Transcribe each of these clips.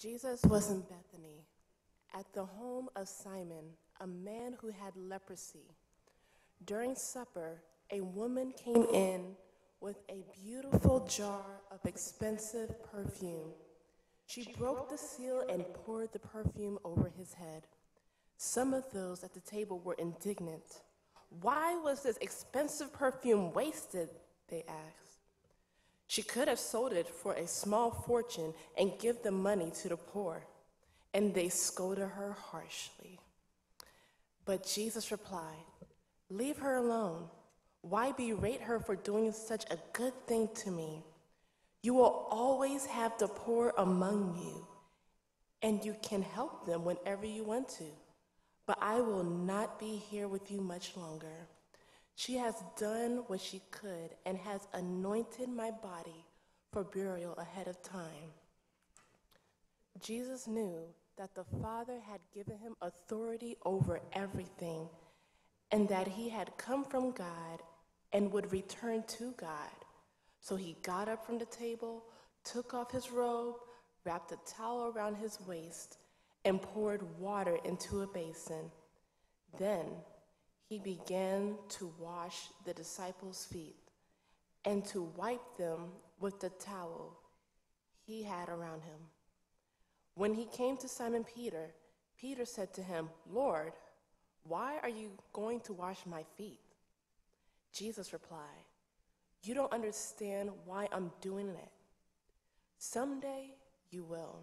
Jesus was in Bethany at the home of Simon, a man who had leprosy. During supper, a woman came in with a beautiful jar of expensive perfume. She broke the seal and poured the perfume over his head. Some of those at the table were indignant. Why was this expensive perfume wasted? They asked. She could have sold it for a small fortune and give the money to the poor. And they scolded her harshly. But Jesus replied, Leave her alone. Why berate her for doing such a good thing to me? You will always have the poor among you, and you can help them whenever you want to. But I will not be here with you much longer. She has done what she could and has anointed my body for burial ahead of time. Jesus knew that the Father had given him authority over everything and that he had come from God and would return to God. So he got up from the table, took off his robe, wrapped a towel around his waist, and poured water into a basin. Then he began to wash the disciples' feet and to wipe them with the towel he had around him. When he came to Simon Peter, Peter said to him, Lord, why are you going to wash my feet? Jesus replied, You don't understand why I'm doing it. Someday you will.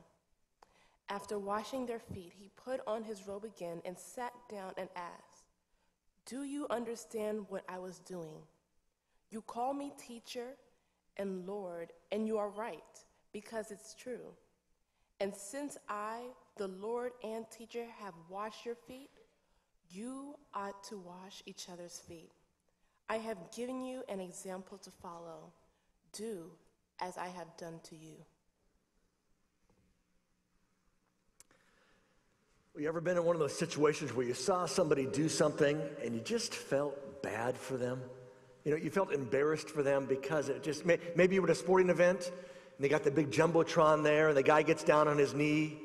After washing their feet, he put on his robe again and sat down and asked, Do you understand what I was doing? You call me teacher and Lord, and you are right, because it's true. And since I, the Lord and teacher, have washed your feet, you ought to wash each other's feet. I have given you an example to follow. Do as I have done to you. You ever been in one of those situations where you saw somebody do something and you just felt bad for them? You know, you felt embarrassed for them because it just, maybe you were at a sporting event and they got the big Jumbotron there and the guy gets down on his knee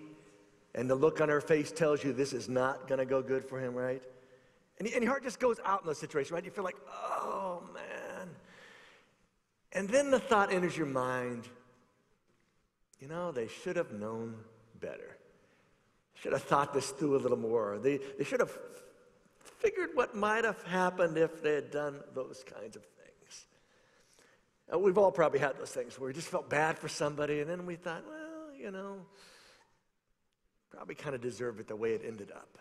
and the look on her face tells you this is not going to go good for him, right? And, and your heart just goes out in those situations, right? You feel like, oh, man. And then the thought enters your mind, you know, they should have known better. Should have thought this through a little more. They, they should have figured what might have happened if they had done those kinds of things. Uh, we've all probably had those things where we just felt bad for somebody, and then we thought, well, you know, probably kind of deserved it the way it ended up.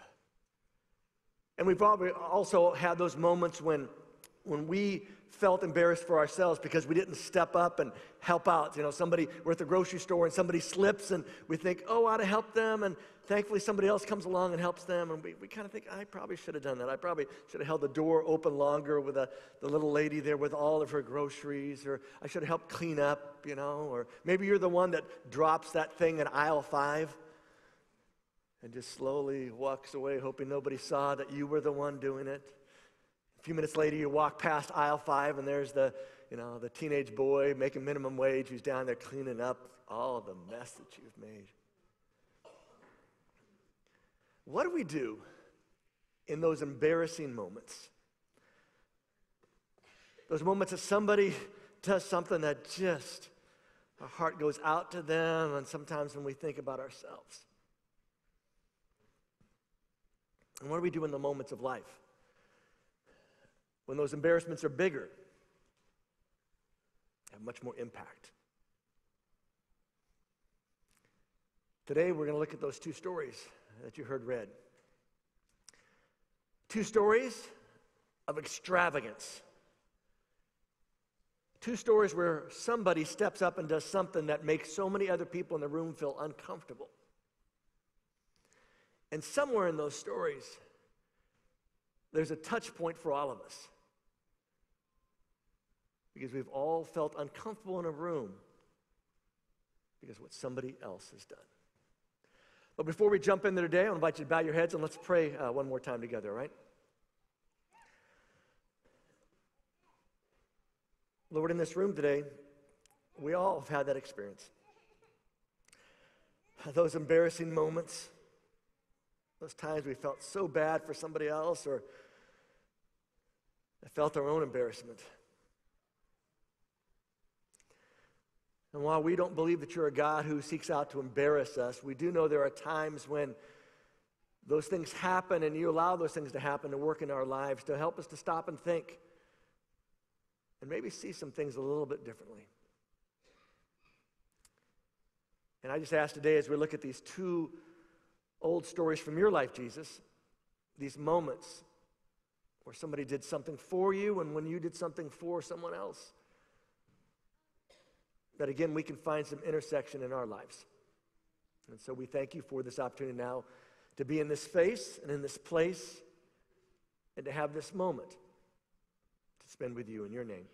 And we've probably also had those moments when, when we felt embarrassed for ourselves because we didn't step up and help out. You know, somebody, we're at the grocery store and somebody slips and we think, oh, I ought to help them. And thankfully somebody else comes along and helps them. And we, we kind of think, I probably should have done that. I probably should have held the door open longer with a, the little lady there with all of her groceries. Or I should have helped clean up, you know. Or maybe you're the one that drops that thing in aisle five and just slowly walks away, hoping nobody saw that you were the one doing it. A few minutes later, you walk past aisle five, and there's the, you know, the teenage boy making minimum wage who's down there cleaning up all the mess that you've made. What do we do in those embarrassing moments? Those moments that somebody does something that just our heart goes out to them, and sometimes when we think about ourselves. And what do we do in the moments of life? When those embarrassments are bigger, have much more impact. Today, we're going to look at those two stories that you heard read. Two stories of extravagance. Two stories where somebody steps up and does something that makes so many other people in the room feel uncomfortable. And somewhere in those stories, there's a touch point for all of us. Because we've all felt uncomfortable in a room because of what somebody else has done. But before we jump in there today, I invite you to bow your heads and let's pray uh, one more time together, right? Lord, in this room today, we all have had that experience. those embarrassing moments, those times we felt so bad for somebody else or felt our own embarrassment. And while we don't believe that you're a God who seeks out to embarrass us, we do know there are times when those things happen and you allow those things to happen to work in our lives to help us to stop and think and maybe see some things a little bit differently. And I just ask today as we look at these two old stories from your life, Jesus, these moments where somebody did something for you and when you did something for someone else, that again we can find some intersection in our lives. And so we thank you for this opportunity now to be in this space and in this place and to have this moment to spend with you in your name.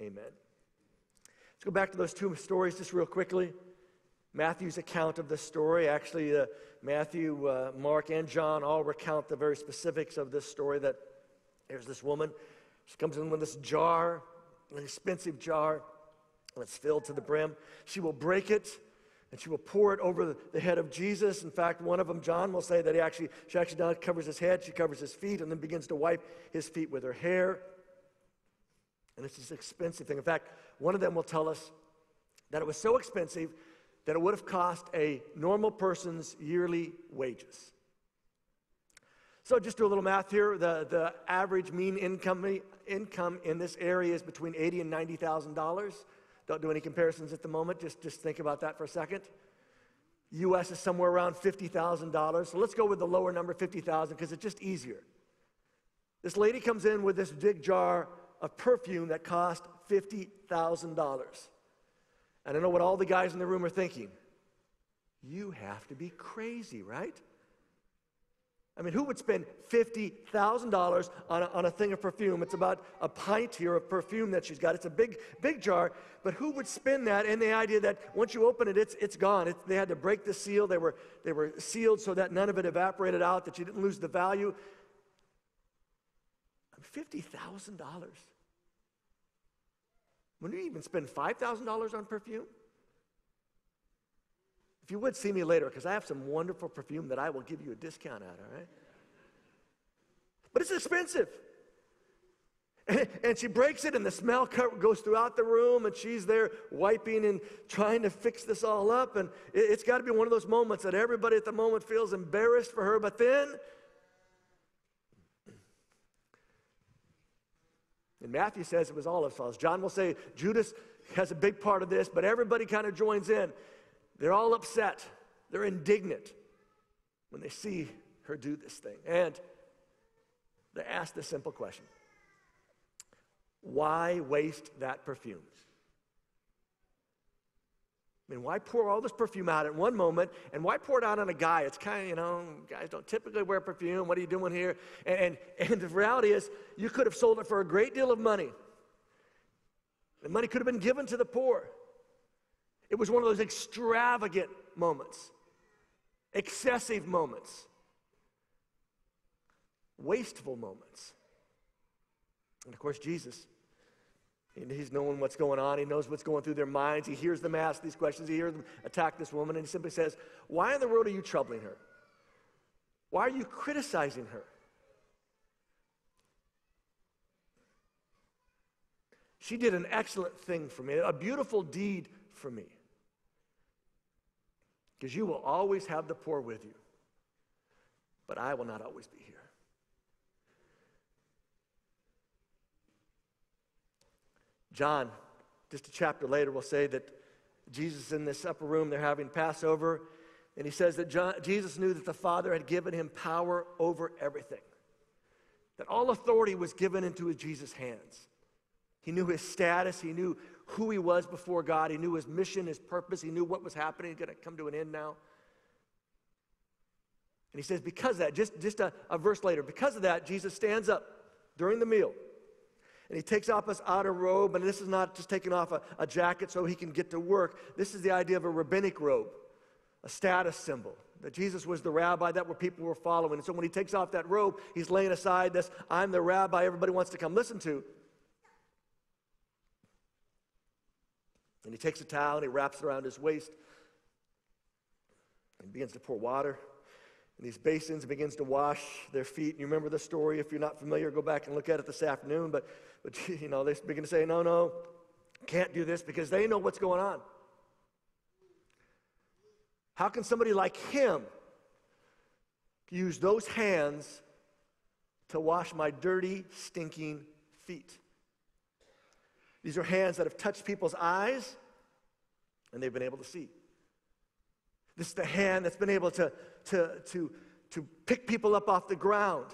Amen. Let's go back to those two stories just real quickly. Matthew's account of the story, actually, uh, Matthew, uh, Mark, and John all recount the very specifics of this story. That there's this woman, she comes in with this jar, an expensive jar, it's filled to the brim. She will break it and she will pour it over the head of Jesus. In fact, one of them, John, will say that he actually, she actually not covers his head, she covers his feet, and then begins to wipe his feet with her hair. And it's this expensive thing. In fact, one of them will tell us that it was so expensive that it would have cost a normal person's yearly wages. So just do a little math here. The, the average mean income, income in this area is between eighty and ninety thousand dollars. Don't do any comparisons at the moment. Just, just think about that for a second. U.S. is somewhere around fifty thousand dollars. So let's go with the lower number, fifty thousand, because it's just easier. This lady comes in with this big jar of perfume that cost fifty thousand dollars. And I know what all the guys in the room are thinking. You have to be crazy, right? I mean, who would spend $50,000 on on a thing of perfume? It's about a pint here of perfume that she's got. It's a big, big jar, but who would spend that? And the idea that once you open it, it's, it's gone. It, they had to break the seal. They were, they were sealed so that none of it evaporated out, that you didn't lose the value. $50,000. When you even spend $5,000 on perfume? If you would see me later, because I have some wonderful perfume that I will give you a discount at, all right? But it's expensive. And, she breaks it, and the smell goes throughout the room, and she's there wiping and trying to fix this all up. And it, it's got to be one of those moments that everybody at the moment feels embarrassed for her. But then, and Matthew says it was all of us. John will say Judas has a big part of this, but everybody kind of joins in. They're all upset. They're indignant when they see her do this thing. And they ask the simple question Why waste that perfume? I mean, why pour all this perfume out at one moment and why pour it out on a guy? It's kind of, you know, guys don't typically wear perfume. What are you doing here? And, and, and the reality is, you could have sold it for a great deal of money. The money could have been given to the poor. It was one of those extravagant moments, excessive moments, wasteful moments. And of course, Jesus, he's knowing what's going on. He knows what's going through their minds. He hears them ask these questions. He hears them attack this woman, and he simply says, Why in the world are you troubling her? Why are you criticizing her? She did an excellent thing for me, a beautiful deed for me. Because you will always have the poor with you, but I will not always be here. John, just a chapter later, will say that Jesus in this upper room, they're having Passover, and he says that John, Jesus knew that the Father had given him power over everything, that all authority was given into Jesus' hands. He knew his status, he knew who he was before God. He knew his mission, his purpose. He knew what was happening, going to come to an end now. And he says, because of that, just, just a, a verse later, because of that, Jesus stands up during the meal and he takes off his outer robe. And this is not just taking off a, a jacket so he can get to work. This is the idea of a rabbinic robe, a status symbol that Jesus was the rabbi that were people were following. And so when he takes off that robe, he's laying aside this I'm the rabbi everybody wants to come listen to. And he takes a towel and he wraps it around his waist. He begins to pour water in these basins and begins to wash their feet. And you remember the story. If you're not familiar, go back and look at it this afternoon. But, but you know, they begin to say, no, no, can't do this because they know what's going on. How can somebody like him use those hands to wash my dirty, stinking feet? These are hands that have touched people's eyes and they've been able to see. This is the hand that's been able to, to, to, to pick people up off the ground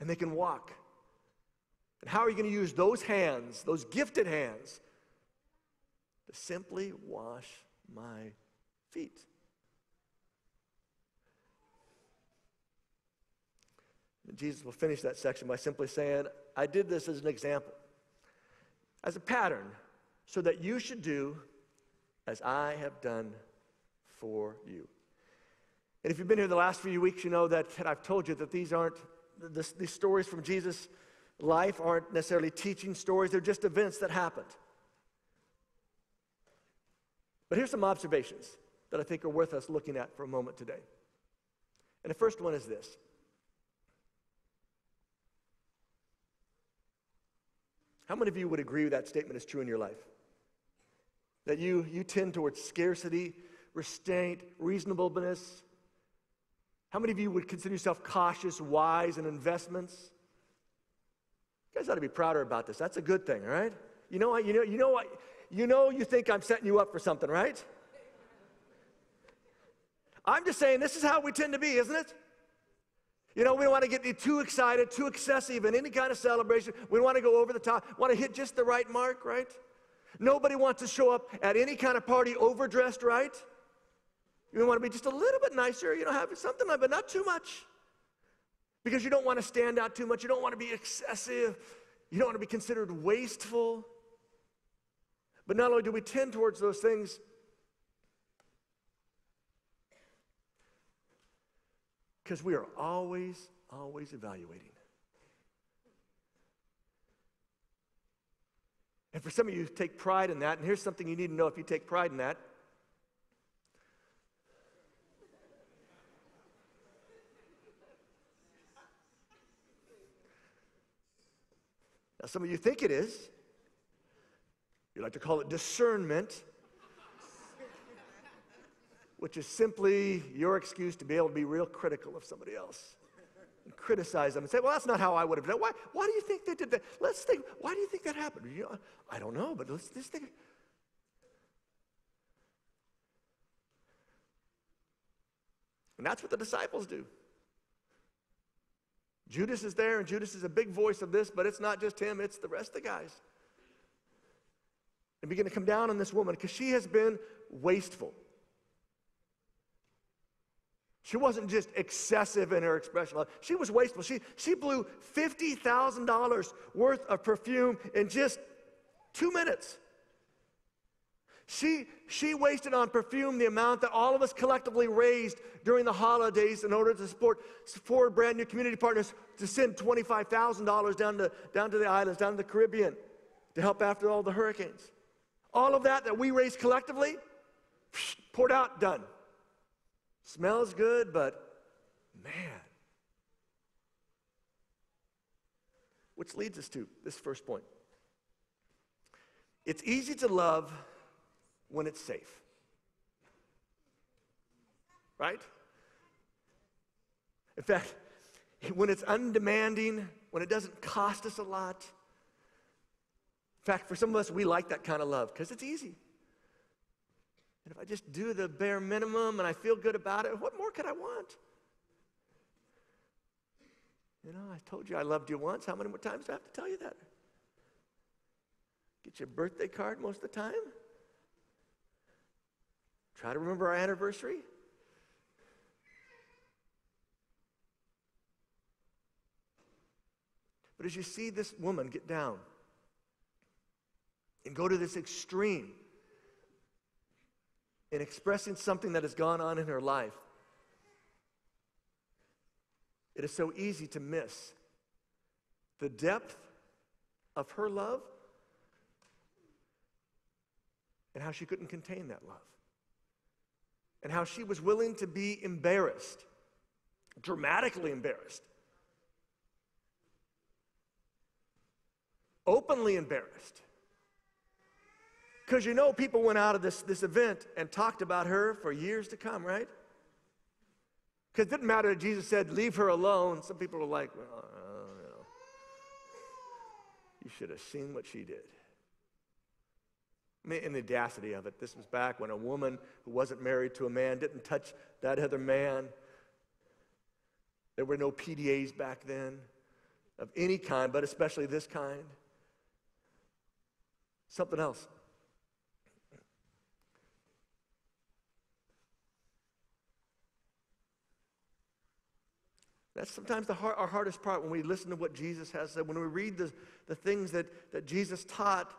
and they can walk. And how are you going to use those hands, those gifted hands, to simply wash my feet? And Jesus will finish that section by simply saying, I did this as an example, as a pattern, so that you should do as I have done for you. And if you've been here the last few weeks, you know that I've told you that these aren't, this, these stories from Jesus' life aren't necessarily teaching stories, they're just events that happened. But here's some observations that I think are worth us looking at for a moment today. And the first one is this How many of you would agree that statement is true in your life? That you, you tend towards scarcity, restraint, reasonableness. How many of you would consider yourself cautious, wise in investments? You guys ought to be prouder about this. That's a good thing, all right? You know what? You know, you know what? You know you think I'm setting you up for something, right? I'm just saying this is how we tend to be, isn't it? You know, we don't want to get too excited, too excessive in any kind of celebration. We don't want to go over the top, want to hit just the right mark, right? Nobody wants to show up at any kind of party overdressed, right? You want to be just a little bit nicer, you know, have something, but not too much. Because you don't want to stand out too much. You don't want to be excessive. You don't want to be considered wasteful. But not only do we tend towards those things, because we are always, always evaluating. And for some of you, take pride in that. And here's something you need to know if you take pride in that. Now, some of you think it is. You like to call it discernment, which is simply your excuse to be able to be real critical of somebody else and criticize them and say, well, that's not how I would have done it. Why, why do you think they did that? Let's think, why do you think that happened? You I don't know, but let's just think. And that's what the disciples do. Judas is there, and Judas is a big voice of this, but it's not just him, it's the rest of the guys. And begin to come down on this woman because she has been wasteful. She wasn't just excessive in her expression. She was wasteful. She, she blew $50,000 worth of perfume in just two minutes. She, she wasted on perfume the amount that all of us collectively raised during the holidays in order to support four brand new community partners to send $25,000 down to, down to the islands, down to the Caribbean to help after all the hurricanes. All of that that we raised collectively, poured out, done. Smells good, but man. Which leads us to this first point. It's easy to love when it's safe. Right? In fact, when it's undemanding, when it doesn't cost us a lot. In fact, for some of us, we like that kind of love because it's easy. And if I just do the bare minimum and I feel good about it, what more could I want? You know, I told you I loved you once. How many more times do I have to tell you that? Get your birthday card most of the time. Try to remember our anniversary. But as you see this woman get down and go to this extreme, in expressing something that has gone on in her life, it is so easy to miss the depth of her love and how she couldn't contain that love. and how she was willing to be embarrassed, dramatically embarrassed, openly embarrassed. Because you know, people went out of this, this event and talked about her for years to come, right? Because it didn't matter that Jesus said, leave her alone. Some people were like, well, uh, you know, you should have seen what she did. I mean, in the audacity of it, this was back when a woman who wasn't married to a man didn't touch that other man. There were no PDAs back then of any kind, but especially this kind. Something else. That's sometimes the hard, our hardest part when we listen to what Jesus has said, when we read the, the things that, that Jesus taught.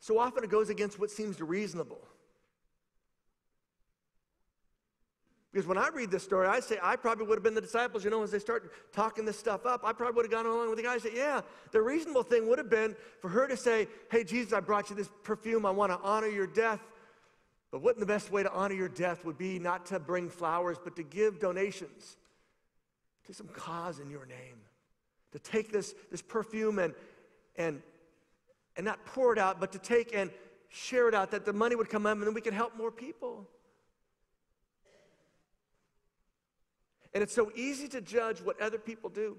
So often it goes against what seems reasonable. Because when I read this story, I say I probably would have been the disciples, you know, as they start talking this stuff up, I probably would have gone along with the guys. Say, yeah, the reasonable thing would have been for her to say, Hey, Jesus, I brought you this perfume. I want to honor your death. But wouldn't the best way to honor your death would be not to bring flowers, but to give donations to some cause in your name? To take this, this perfume and, and, and not pour it out, but to take and share it out, that the money would come in and then we could help more people. And it's so easy to judge what other people do,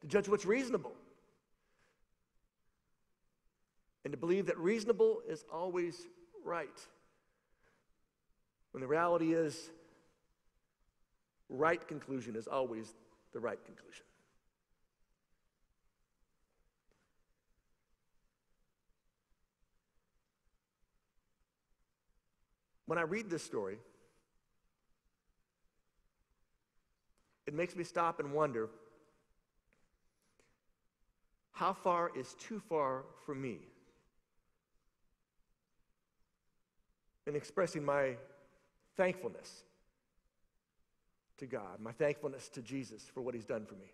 to judge what's reasonable, and to believe that reasonable is always right. When the reality is, right conclusion is always the right conclusion. When I read this story, it makes me stop and wonder how far is too far for me in expressing my thankfulness to God, my thankfulness to Jesus for what he's done for me.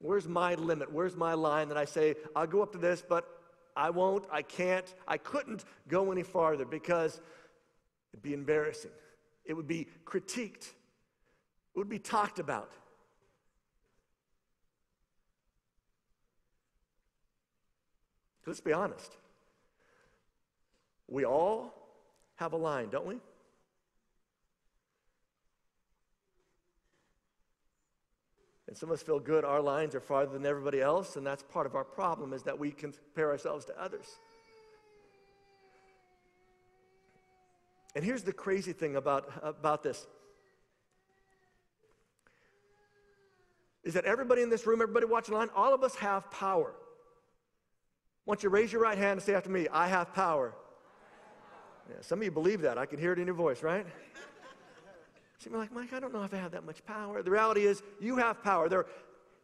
Where's my limit? Where's my line that I say, I'll go up to this, but I won't, I can't, I couldn't go any farther because it'd be embarrassing. It would be critiqued. It would be talked about. Let's be honest. We all have a line, don't we? And some of us feel good our lines are farther than everybody else, and that's part of our problem is that we compare ourselves to others. And here's the crazy thing about, about this. is that everybody in this room, everybody watching online, all of us have power. Once you raise your right hand and say after me, I have power. Yeah, some of you believe that. I can hear it in your voice, right? Some of you like, Mike, I don't know if I have that much power. The reality is, you have power. There,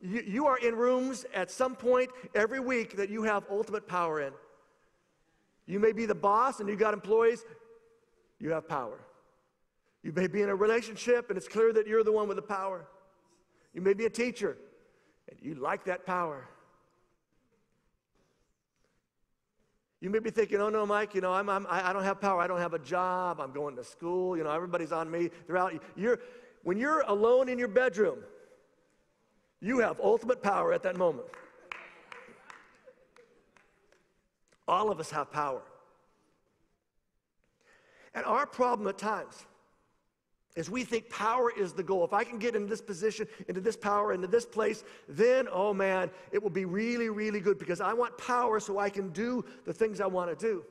you, you are in rooms at some point every week that you have ultimate power in. You may be the boss and you got employees, you have power. You may be in a relationship and it's clear that you're the one with the power. You may be a teacher and you like that power. You may be thinking, oh no, Mike, you know, I'm, I'm, I don't have power. I don't have a job. I'm going to school. You know, everybody's on me. They're out. You're, when you're alone in your bedroom, you have ultimate power at that moment. All of us have power. And our problem at times is we think power is the goal. If I can get into this position, into this power, into this place, then, oh man, it will be really, really good because I want power so I can do the things I want to do.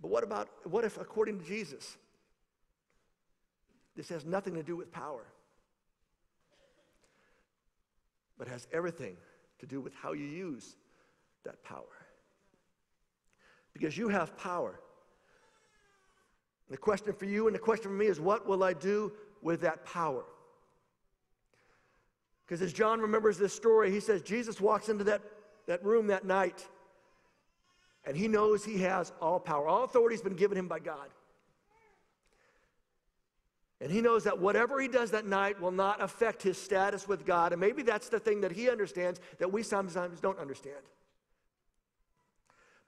But what about, what if, according to Jesus, this has nothing to do with power, but has everything to do with how you use that power? Because you have power. The question for you and the question for me is what will I do with that power? Because as John remembers this story, he says Jesus walks into that, that room that night and he knows he has all power. All authority has been given him by God. And he knows that whatever he does that night will not affect his status with God. And maybe that's the thing that he understands that we sometimes don't understand.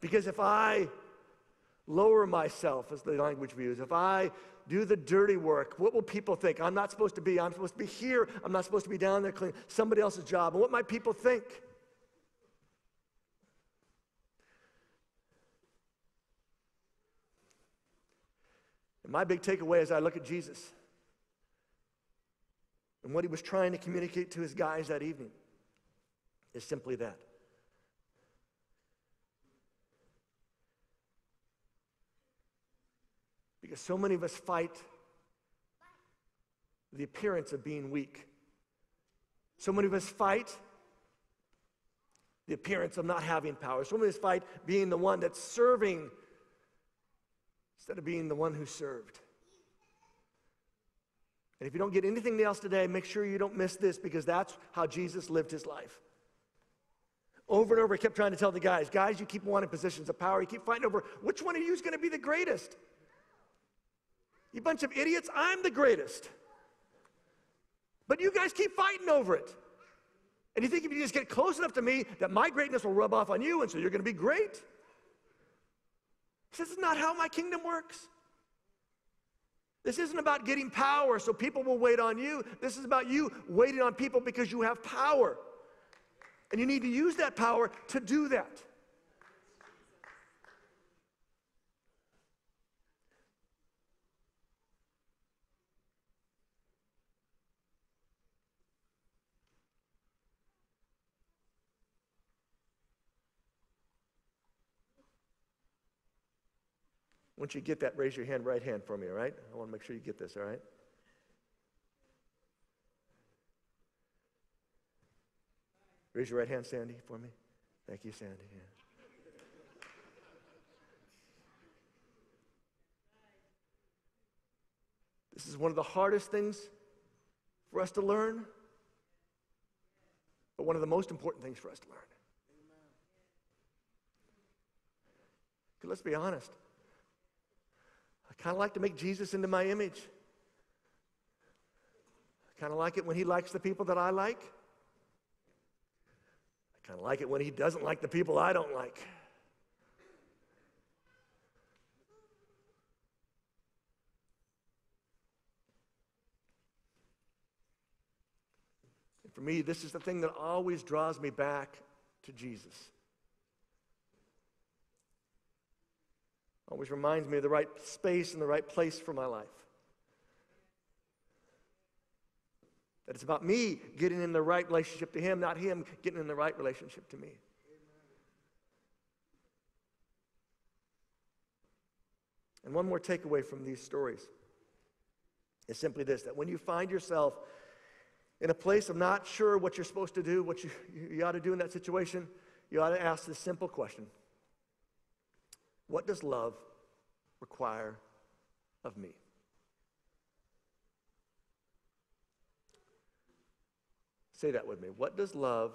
Because if I lower myself, as the language we use, if I do the dirty work, what will people think? I'm not supposed to be. I'm supposed to be here. I'm not supposed to be down there cleaning somebody else's job. And what might people think? And my big takeaway as I look at Jesus and what he was trying to communicate to his guys that evening is simply that. Because so many of us fight the appearance of being weak. So many of us fight the appearance of not having power. So many of us fight being the one that's serving instead of being the one who served. And if you don't get anything else today, make sure you don't miss this because that's how Jesus lived his life. Over and over, he kept trying to tell the guys, guys, you keep wanting positions of power. You keep fighting over which one of you is going to be the greatest. You bunch of idiots, I'm the greatest. But you guys keep fighting over it. And you think if you just get close enough to me, that my greatness will rub off on you, and so you're going to be great? This is not how my kingdom works. This isn't about getting power so people will wait on you. This is about you waiting on people because you have power. And you need to use that power to do that. Once you get that, raise your hand, right hand for me, all right? I want to make sure you get this, all right? Raise your right hand, Sandy, for me. Thank you, Sandy. Yeah. This is one of the hardest things for us to learn, but one of the most important things for us to learn. Let's be honest. I kind of like to make Jesus into my image. I kind of like it when he likes the people that I like. I kind of like it when he doesn't like the people I don't like. For me, this is the thing that always draws me back to Jesus. Always reminds me of the right space and the right place for my life. That it's about me getting in the right relationship to Him, not Him getting in the right relationship to me. And one more takeaway from these stories is simply this that when you find yourself in a place of not sure what you're supposed to do, what you, you ought to do in that situation, you ought to ask this simple question what does love require of me? Say that with me. What does love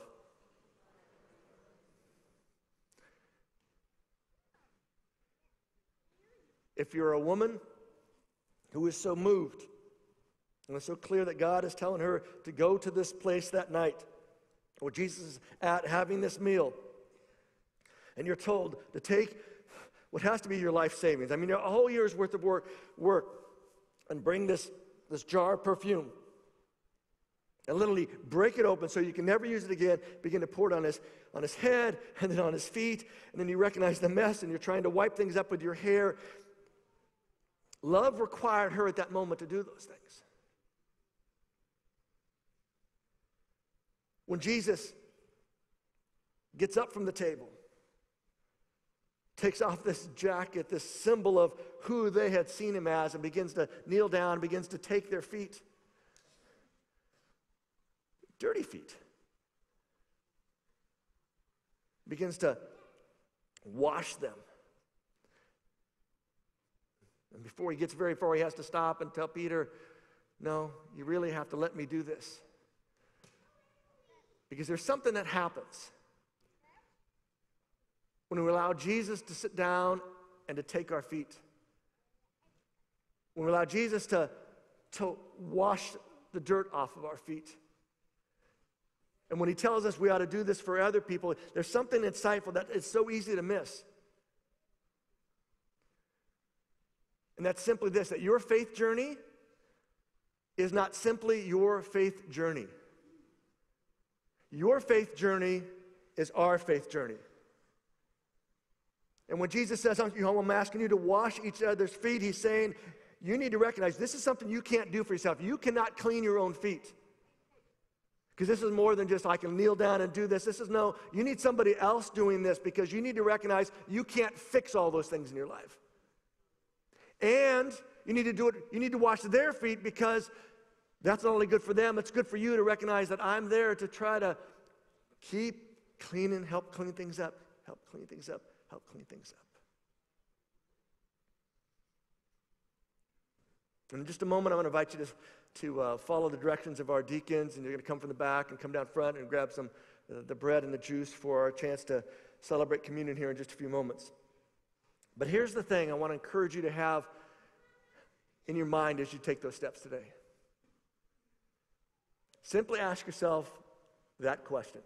If you're a woman who is so moved and it's so clear that God is telling her to go to this place that night where Jesus is at having this meal, and you're told to take what has to be your life savings. I mean, a whole year's worth of work, work and bring this, this jar of perfume and literally break it open so you can never use it again, begin to pour it on his, on his head and then on his feet, and then you recognize the mess and you're trying to wipe things up with your hair. Love required her at that moment to do those things. When Jesus gets up from the table, takes off this jacket, this symbol of who they had seen him as, and begins to kneel down, begins to take their feet. Dirty feet. Begins to wash them. And before he gets very far, he has to stop and tell Peter, No, you really have to let me do this. Because there's something that happens when we allow Jesus to sit down and to take our feet. When we allow Jesus to, to wash the dirt off of our feet. And when he tells us we ought to do this for other people, there's something insightful that is so easy to miss. And that's simply this that your faith journey is not simply your faith journey. Your faith journey is our faith journey. And when Jesus says, I'm asking you to wash each other's feet, he's saying, you need to recognize this is something you can't do for yourself. You cannot clean your own feet. Because this is more than just I can kneel down and do this. This is no, you need somebody else doing this because you need to recognize you can't fix all those things in your life. And you need to do it, you need to wash their feet because that's not only good for them, it's good for you to recognize that I'm there to try to keep cleaning, help clean things up, help clean things up, help clean things up. In just a moment, I'm going to invite you to, to uh, follow the directions of our deacons, and you're going to come from the back and come down front and grab some uh, the bread and the juice for our chance to celebrate communion here in just a few moments. But here's the thing I want to encourage you to have in your mind as you take those steps today. Simply ask yourself that question.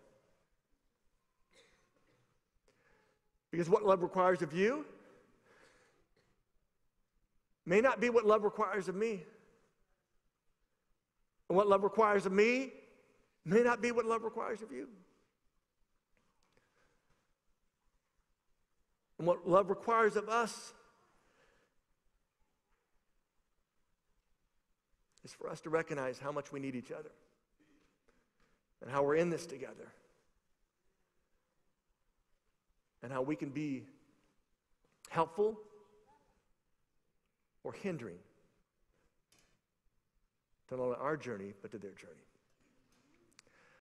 Because what love requires of you may not be what love requires of me. And what love requires of me may not be what love requires of you. And what love requires of us is for us to recognize how much we need each other and how we're in this together and how we can be helpful or hindering to not only our journey, but to their journey.